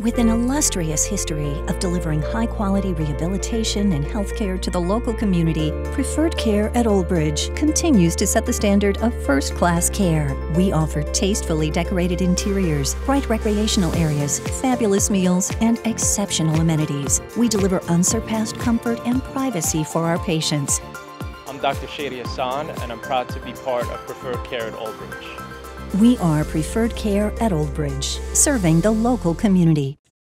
With an illustrious history of delivering high quality rehabilitation and healthcare to the local community, Preferred Care at Old Bridge continues to set the standard of first class care. We offer tastefully decorated interiors, bright recreational areas, fabulous meals, and exceptional amenities. We deliver unsurpassed comfort and privacy for our patients. I'm Dr. Shady Hassan, and I'm proud to be part of Preferred Care at Old Bridge. We are Preferred Care at Old Bridge, serving the local community.